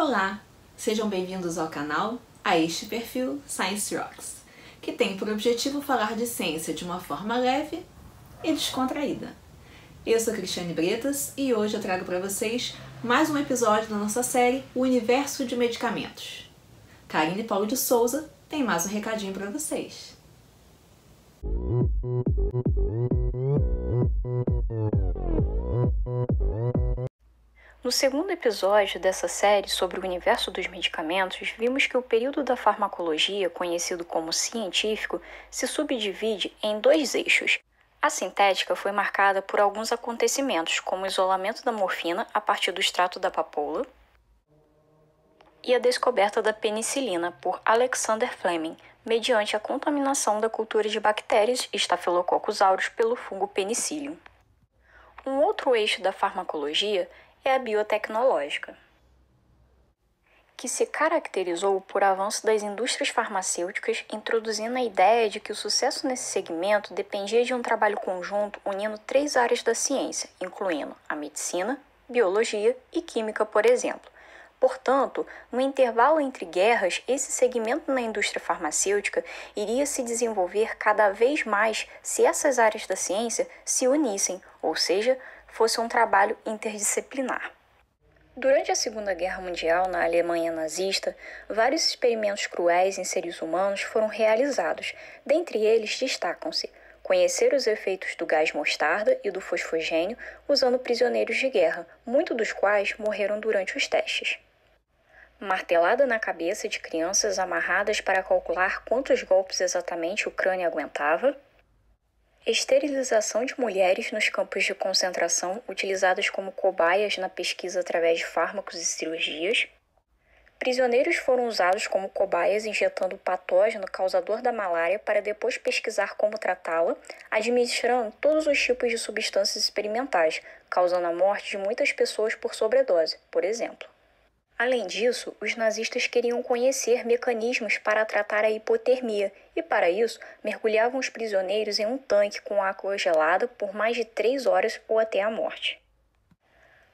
Olá, sejam bem-vindos ao canal, a este perfil Science Rocks, que tem por objetivo falar de ciência de uma forma leve e descontraída. Eu sou Cristiane Bretas e hoje eu trago para vocês mais um episódio da nossa série O Universo de Medicamentos. Karine Paulo de Souza tem mais um recadinho para vocês. No segundo episódio dessa série sobre o universo dos medicamentos, vimos que o período da farmacologia, conhecido como científico, se subdivide em dois eixos. A sintética foi marcada por alguns acontecimentos, como o isolamento da morfina a partir do extrato da papoula e a descoberta da penicilina por Alexander Fleming, mediante a contaminação da cultura de bactérias Staphylococcus aureus pelo fungo Penicillium. Um outro eixo da farmacologia é a biotecnológica, que se caracterizou por avanço das indústrias farmacêuticas, introduzindo a ideia de que o sucesso nesse segmento dependia de um trabalho conjunto unindo três áreas da ciência, incluindo a medicina, biologia e química, por exemplo. Portanto, no intervalo entre guerras, esse segmento na indústria farmacêutica iria se desenvolver cada vez mais se essas áreas da ciência se unissem, ou seja, fosse um trabalho interdisciplinar. Durante a Segunda Guerra Mundial, na Alemanha nazista, vários experimentos cruéis em seres humanos foram realizados. Dentre eles destacam-se conhecer os efeitos do gás mostarda e do fosfogênio usando prisioneiros de guerra, muitos dos quais morreram durante os testes. Martelada na cabeça de crianças amarradas para calcular quantos golpes exatamente o crânio aguentava, Esterilização de mulheres nos campos de concentração utilizadas como cobaias na pesquisa através de fármacos e cirurgias. Prisioneiros foram usados como cobaias injetando patógeno causador da malária para depois pesquisar como tratá-la, administrando todos os tipos de substâncias experimentais, causando a morte de muitas pessoas por sobredose, por exemplo. Além disso, os nazistas queriam conhecer mecanismos para tratar a hipotermia e, para isso, mergulhavam os prisioneiros em um tanque com água gelada por mais de três horas ou até a morte.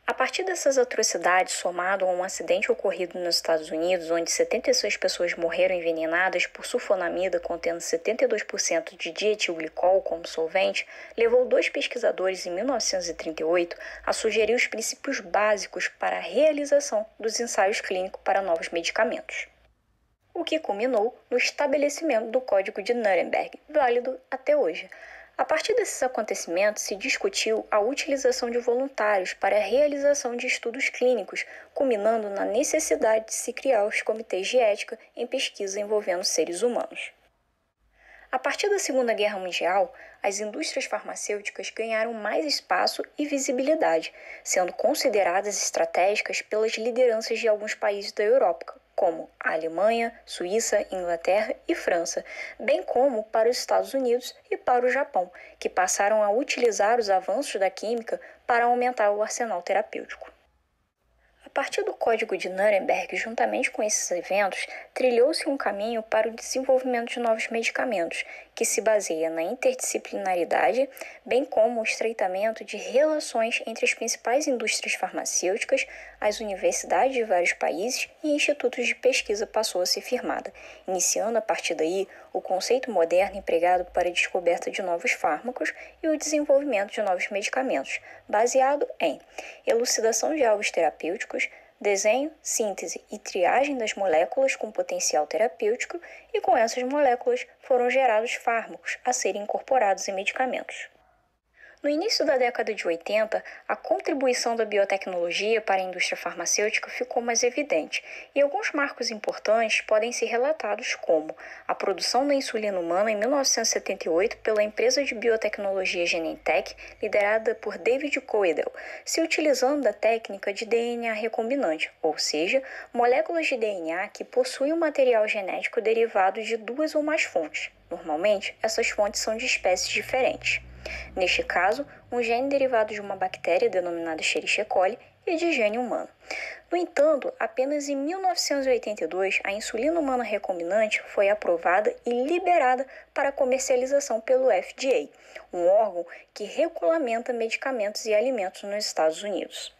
A partir dessas atrocidades, somado a um acidente ocorrido nos Estados Unidos, onde 76 pessoas morreram envenenadas por sulfonamida contendo 72% de dietilglicol como solvente, levou dois pesquisadores em 1938 a sugerir os princípios básicos para a realização dos ensaios clínicos para novos medicamentos. O que culminou no estabelecimento do Código de Nuremberg, válido até hoje, a partir desses acontecimentos, se discutiu a utilização de voluntários para a realização de estudos clínicos, culminando na necessidade de se criar os comitês de ética em pesquisa envolvendo seres humanos. A partir da Segunda Guerra Mundial, as indústrias farmacêuticas ganharam mais espaço e visibilidade, sendo consideradas estratégicas pelas lideranças de alguns países da Europa, como a Alemanha, Suíça, Inglaterra e França, bem como para os Estados Unidos e para o Japão, que passaram a utilizar os avanços da química para aumentar o arsenal terapêutico. Partir do Código de Nuremberg, juntamente com esses eventos, trilhou-se um caminho para o desenvolvimento de novos medicamentos, que se baseia na interdisciplinaridade, bem como o estreitamento de relações entre as principais indústrias farmacêuticas, as universidades de vários países e institutos de pesquisa passou a ser firmada, iniciando a partir daí o conceito moderno empregado para a descoberta de novos fármacos e o desenvolvimento de novos medicamentos, baseado em elucidação de alvos terapêuticos, desenho, síntese e triagem das moléculas com potencial terapêutico, e com essas moléculas foram gerados fármacos a serem incorporados em medicamentos. No início da década de 80, a contribuição da biotecnologia para a indústria farmacêutica ficou mais evidente, e alguns marcos importantes podem ser relatados como a produção da insulina humana em 1978 pela empresa de biotecnologia Genentech, liderada por David Coedel, se utilizando da técnica de DNA recombinante, ou seja, moléculas de DNA que possuem um material genético derivado de duas ou mais fontes. Normalmente, essas fontes são de espécies diferentes. Neste caso, um gene derivado de uma bactéria denominada Escherichia coli e de gene humano. No entanto, apenas em 1982 a insulina humana recombinante foi aprovada e liberada para comercialização pelo FDA, um órgão que regulamenta medicamentos e alimentos nos Estados Unidos.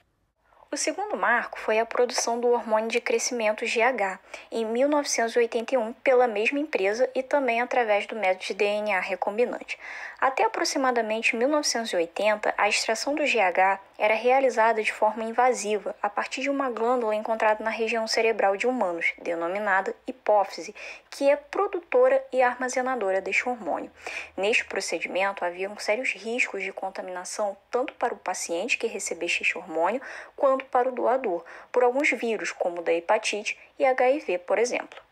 O segundo marco foi a produção do hormônio de crescimento GH, em 1981, pela mesma empresa e também através do método de DNA recombinante. Até aproximadamente 1980, a extração do GH era realizada de forma invasiva, a partir de uma glândula encontrada na região cerebral de humanos, denominada hipófise, que é produtora e armazenadora deste hormônio. Neste procedimento, havia sérios riscos de contaminação tanto para o paciente que recebesse este hormônio, quanto para o doador, por alguns vírus, como o da hepatite e HIV, por exemplo.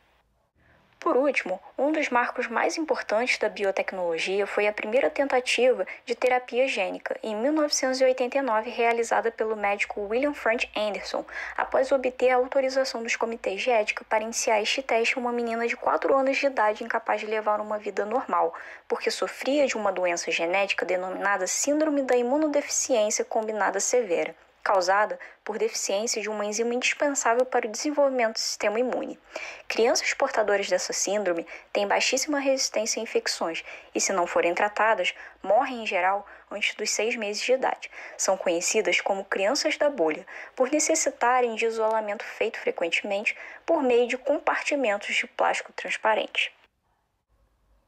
Por último, um dos marcos mais importantes da biotecnologia foi a primeira tentativa de terapia gênica, em 1989, realizada pelo médico William French Anderson, após obter a autorização dos comitês de ética para iniciar este teste em uma menina de 4 anos de idade incapaz de levar uma vida normal, porque sofria de uma doença genética denominada Síndrome da Imunodeficiência Combinada Severa causada por deficiência de uma enzima indispensável para o desenvolvimento do sistema imune. Crianças portadoras dessa síndrome têm baixíssima resistência a infecções e, se não forem tratadas, morrem em geral antes dos seis meses de idade. São conhecidas como crianças da bolha, por necessitarem de isolamento feito frequentemente por meio de compartimentos de plástico transparente.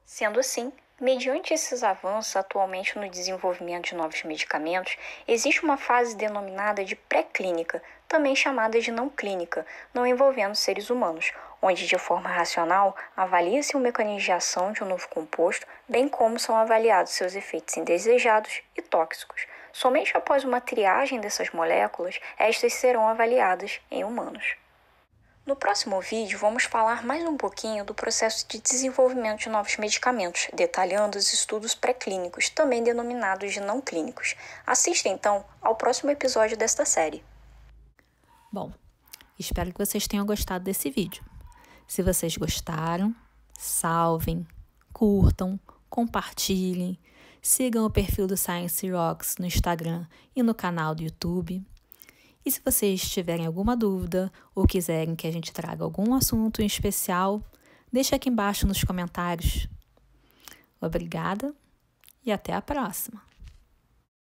Sendo assim, Mediante esses avanços atualmente no desenvolvimento de novos medicamentos, existe uma fase denominada de pré-clínica, também chamada de não clínica, não envolvendo seres humanos, onde de forma racional avalia-se o mecanismo de ação de um novo composto, bem como são avaliados seus efeitos indesejados e tóxicos. Somente após uma triagem dessas moléculas, estas serão avaliadas em humanos. No próximo vídeo, vamos falar mais um pouquinho do processo de desenvolvimento de novos medicamentos, detalhando os estudos pré-clínicos, também denominados de não clínicos. Assista então ao próximo episódio desta série. Bom, espero que vocês tenham gostado desse vídeo. Se vocês gostaram, salvem, curtam, compartilhem, sigam o perfil do Science Rocks no Instagram e no canal do YouTube. E se vocês tiverem alguma dúvida ou quiserem que a gente traga algum assunto em especial, deixe aqui embaixo nos comentários. Obrigada e até a próxima!